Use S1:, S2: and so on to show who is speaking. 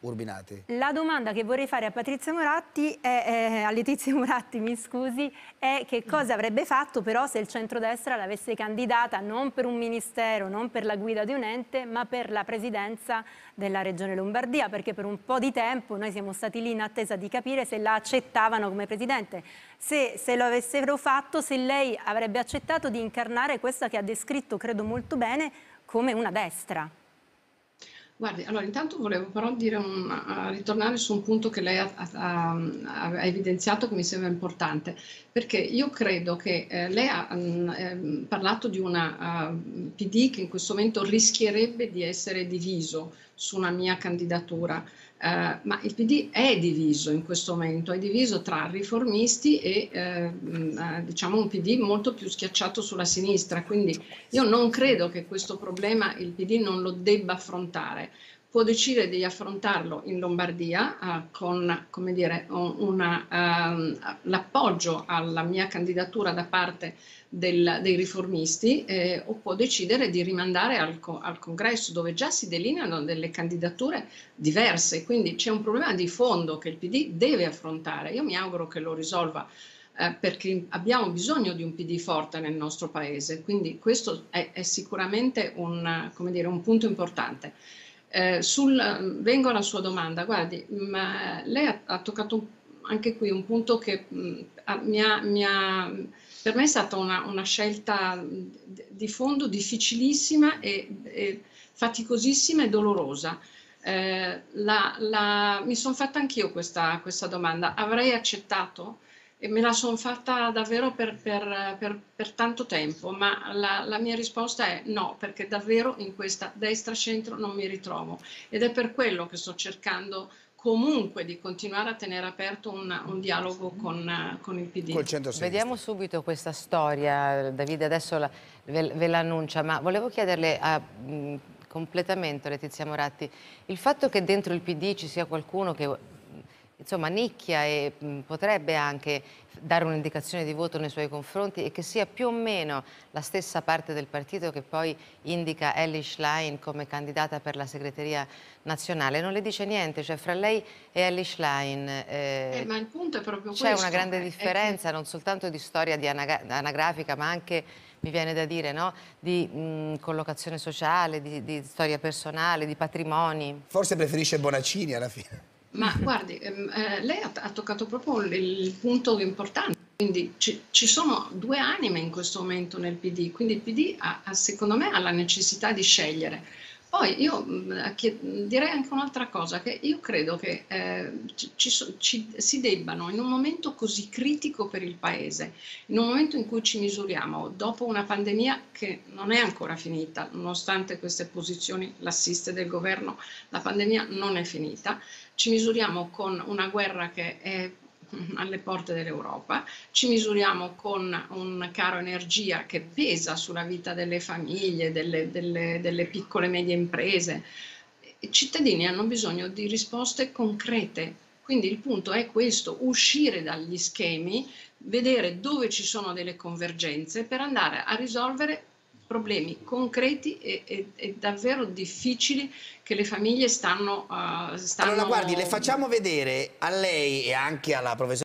S1: Urbinati.
S2: La domanda che vorrei fare a Patrizia Moratti, è, è, a Letizia Moratti, mi scusi, è che cosa avrebbe fatto però se il centrodestra l'avesse candidata non per un ministero, non per la guida di un ente, ma per la presidenza della Regione Lombardia, perché per un po' di tempo noi siamo stati lì in attesa di capire se la accettavano come presidente. Se, se lo avessero fatto, se lei avrebbe accettato di incarnare questa che ha descritto, credo molto bene, come una destra.
S3: Guardi, allora intanto volevo però dire un, uh, ritornare su un punto che lei ha, ha, ha, evidenziato che mi sembra importante, perché io credo che eh, lei ha um, parlato di una uh, PD che in questo momento rischierebbe di essere diviso su una mia candidatura. Uh, ma il PD è diviso in questo momento, è diviso tra riformisti e eh, diciamo un PD molto più schiacciato sulla sinistra, quindi io non credo che questo problema il PD non lo debba affrontare può decidere di affrontarlo in Lombardia uh, con dire, uh, l'appoggio alla mia candidatura da parte del, dei riformisti eh, o può decidere di rimandare al, al, congresso dove già si delineano delle candidature diverse, quindi c'è un problema di fondo che il PD deve affrontare. Io mi auguro che lo risolva eh, perché abbiamo bisogno di un PD forte nel nostro paese, quindi questo è, è sicuramente un, dire, un punto importante. Eh, sul, vengo alla sua domanda, guardi, ma lei ha, ha toccato anche qui un punto che mh, mi ha, mi ha, per me è stata una, una, scelta di fondo difficilissima e, e faticosissima e dolorosa. Eh, la, la, mi sono fatta anch'io questa, questa domanda, avrei accettato? E me la sono fatta davvero per, per, per, per tanto tempo, ma la, la, mia risposta è no, perché davvero in questa destra-centro non mi ritrovo. Ed è per quello che sto cercando comunque di continuare a tenere aperto un, un dialogo con, con, il PD.
S4: Vediamo subito questa storia, Davide adesso la, ve, ve l'annuncia, ma volevo chiederle a mh, completamento Letizia Moratti, il fatto che dentro il PD ci sia qualcuno che insomma, nicchia e mh, potrebbe anche dare un'indicazione di voto nei suoi confronti e che sia più o meno la stessa parte del partito che poi indica Ellie Schlein come candidata per la segreteria nazionale. Non le dice niente, cioè fra lei e Ellie Schlein
S3: eh, eh,
S4: c'è una grande differenza, che... non soltanto di storia di anagrafica, ma anche mi viene da dire, no? di mh, collocazione sociale, di, di storia personale, di patrimoni.
S1: Forse preferisce Bonaccini alla fine.
S3: Ma guardi, ehm, eh, lei ha, ha, toccato proprio il, punto importante, quindi ci, ci, sono due anime in questo momento nel PD, quindi il PD ha, ha, secondo me ha la necessità di scegliere. Poi io mm, direi anche un'altra cosa, che io credo che eh, ci, ci, si debbano, in un momento così critico per il Paese, in un momento in cui ci misuriamo, dopo una pandemia che non è ancora finita, nonostante queste posizioni lassiste del governo, la pandemia non è finita, ci misuriamo con una guerra che è alle porte dell'Europa, ci misuriamo con un caro energia che pesa sulla vita delle famiglie, delle, delle, delle piccole e medie imprese. I cittadini hanno bisogno di risposte concrete. Quindi il punto è questo, uscire dagli schemi, vedere dove ci sono delle convergenze per andare a risolvere problemi concreti e, e, e, davvero difficili che le famiglie stanno, uh, stanno...
S1: Allora guardi, le facciamo vedere a lei e anche alla professoressa